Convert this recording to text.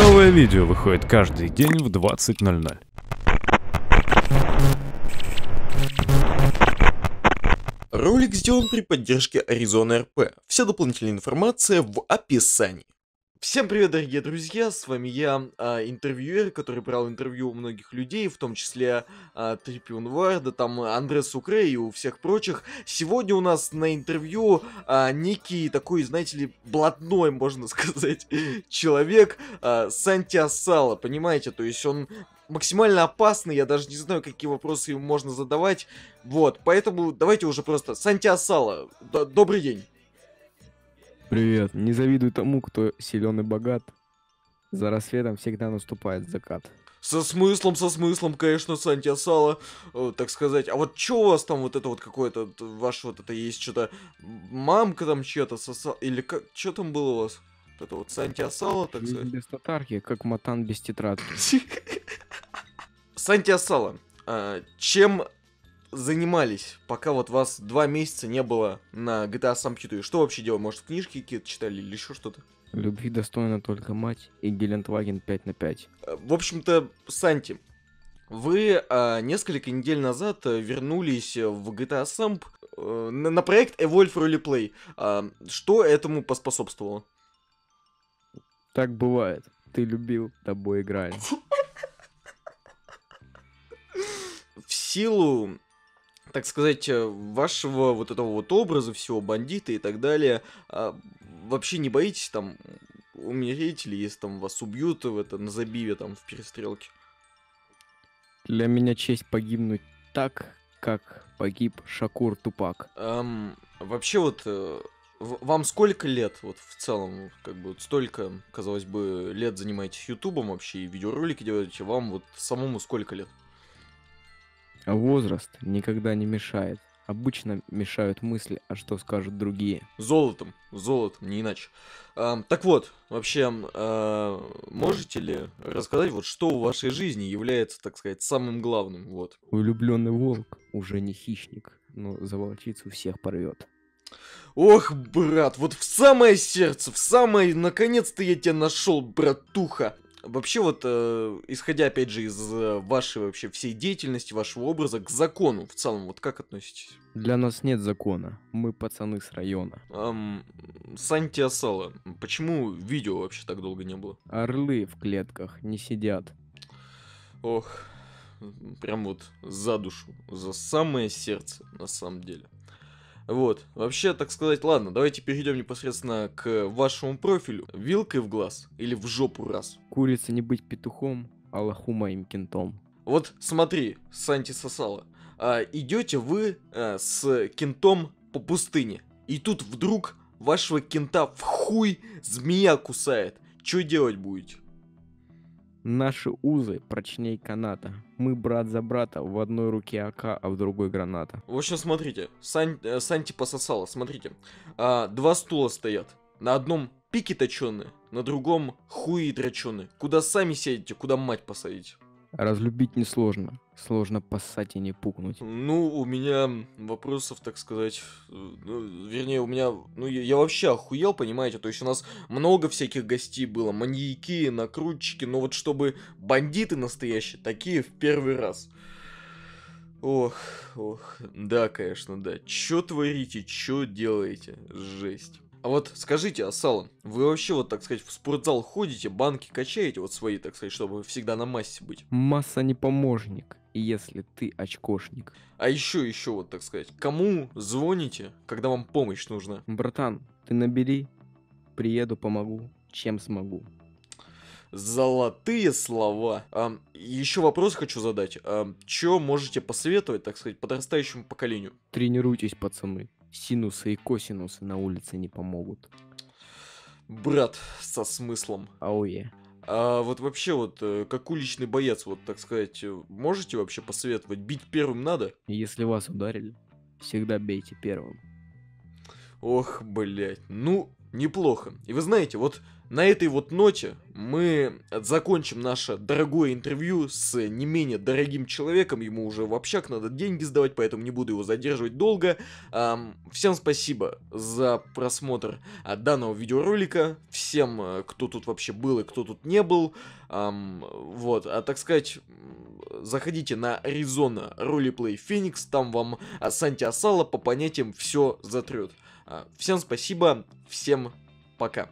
Новое видео выходит каждый день в 20.00. Ролик сделан при поддержке Arizona RP. Вся дополнительная информация в описании. Всем привет, дорогие друзья, с вами я, а, интервьюер, который брал интервью у многих людей, в том числе а, Трипион Варда, там Андрес Укрей и у всех прочих. Сегодня у нас на интервью а, некий такой, знаете ли, блатной, можно сказать, человек а, Санти Асала, понимаете, то есть он максимально опасный, я даже не знаю, какие вопросы ему можно задавать, вот, поэтому давайте уже просто Санти Асала, д- добрый день. Привет. Не завидуй тому, кто силен и богат. За рассветом всегда наступает закат. Со смыслом, со смыслом, конечно, Санти Асала, э, так сказать. А вот что у вас там вот это вот какое-то, ваше вот это есть что-то, мамка там чья-то сосала, или как, что там было у вас? Вот это вот Санти Асала, так сказать. без татарки, как матан без тетрадки. Санти Асала, а, чем занимались, пока вот вас два месяца не было на GTA сам Computer? Что вообще делали? Может, книжки какие-то читали или еще что-то? Любви достойна только мать и Гелендваген 5 на 5. Э, В общем-то, Санти, вы а, несколько недель назад э, вернулись в GTA Samp э, на, на проект Evolve Roleplay. А, что этому поспособствовало? Так бывает. Ты любил, тобой играли. В силу, так сказать, э, вашего вот этого вот образа, всего бандита и так далее, а, вообще не боитесь там умереть или если там вас убьют в это на забиве там в перестрелке? Для меня честь погибнуть так, как погиб Шакур Тупак. Ам, вообще вот э, вам сколько лет вот в целом, как бы вот столько, казалось бы, лет занимаетесь ютубом вообще и видеоролики делаете, вам вот самому сколько лет? А возраст никогда не мешает. Обычно мешают мысли, а что скажут другие. Золотом, золотом, не иначе. Ам, так вот, вообще, а, можете ли рассказать, вот что в вашей жизни является, так сказать, самым главным, вот? Влюбленный волк уже не хищник, но за волчицу всех порвет. Ох, брат, вот в самое сердце, в самое, наконец-то я тебя нашел, братуха. Вообще вот, э, исходя опять же из э, вашей вообще всей деятельности, вашего образа к закону в целом, вот как относитесь? Для нас нет закона, мы пацаны с района. Ам, Санти Асала, почему видео вообще так долго не было? Орлы в клетках не сидят. Ох, прям вот за душу, за самое сердце, на самом деле. Вот, вообще, так сказать, ладно, давайте перейдем непосредственно к вашему профилю. Вилкой в глаз или в жопу раз? Курица не быть петухом, а лоху моим кентом. Вот смотри, Санти Сосала, а, идете вы а, с кентом по пустыне, и тут вдруг вашего кента в хуй змея кусает. Что делать будете? Наши узы прочней каната. Мы брат за брата, в одной руке АК, а в другой граната. В общем, смотрите, Сан- э, Санти пососала, смотрите. А, два стула стоят. На одном пики точеные, на другом хуи дроченые. Куда сами сядете, куда мать посадите. Разлюбить несложно. Сложно поссать и не пукнуть. Ну, у меня вопросов, так сказать, э, ну, вернее, у меня, ну, я, я вообще охуел, понимаете, то есть у нас много всяких гостей было, маньяки, накрутчики, но вот чтобы бандиты настоящие, такие в первый раз. Ох, ох, да, конечно, да. Чё творите, чё делаете? Жесть. А вот скажите, Асалан, вы вообще вот, так сказать, в спортзал ходите, банки качаете вот свои, так сказать, чтобы всегда на массе быть? Масса не помощник, если ты очкошник. А еще, еще вот, так сказать, кому звоните, когда вам помощь нужна? Братан, ты набери, приеду, помогу, чем смогу. Золотые слова. еще вопрос хочу задать. А, Че можете посоветовать, так сказать, подрастающему поколению? Тренируйтесь, пацаны. Синусы и косинусы на улице не помогут. Брат со смыслом. Ауе. А вот вообще вот, э, как уличный боец, вот, так сказать, э, можете вообще посоветовать? Бить первым надо? Если вас ударили, всегда бейте первым. Ох, блядь. Ну, неплохо. И вы знаете, вот на этой вот ноте мы закончим наше дорогое интервью с не менее дорогим человеком. Ему уже в общак надо деньги сдавать, поэтому не буду его задерживать долго. Всем спасибо за просмотр а, данного видеоролика. Всем, э, кто тут вообще был и кто тут не был. Вот, а так сказать, заходите на Arizona Roleplay Phoenix, там вам а, Санти Асала по понятиям все затрет. А, всем спасибо, всем пока.